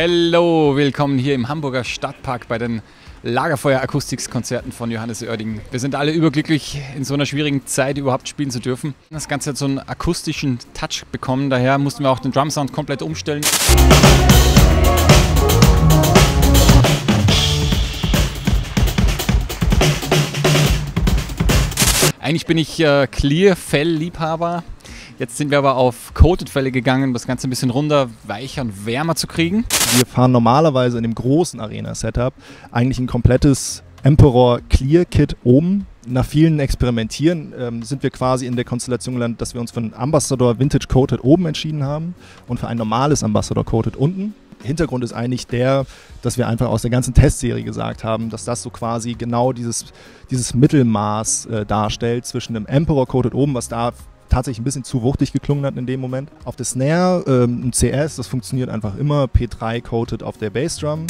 Hello, willkommen hier im Hamburger Stadtpark bei den Lagerfeuer-Akustikskonzerten von Johannes Oerding. Wir sind alle überglücklich, in so einer schwierigen Zeit überhaupt spielen zu dürfen. Das Ganze hat so einen akustischen Touch bekommen, daher mussten wir auch den Drumsound komplett umstellen. Eigentlich bin ich äh, Clear-Fell-Liebhaber. Jetzt sind wir aber auf Coated-Fälle gegangen, um das Ganze ein bisschen runder, weicher und wärmer zu kriegen. Wir fahren normalerweise in dem großen Arena-Setup eigentlich ein komplettes Emperor Clear Kit oben. Nach vielen Experimentieren ähm, sind wir quasi in der Konstellation gelandet, dass wir uns für einen Ambassador Vintage Coated oben entschieden haben und für ein normales Ambassador Coated unten. Hintergrund ist eigentlich der, dass wir einfach aus der ganzen Testserie gesagt haben, dass das so quasi genau dieses, dieses Mittelmaß äh, darstellt zwischen dem Emperor Coated oben, was da tatsächlich ein bisschen zu wuchtig geklungen hat in dem Moment. Auf der Snare ähm, ein CS, das funktioniert einfach immer, P3 coated auf der Bassdrum.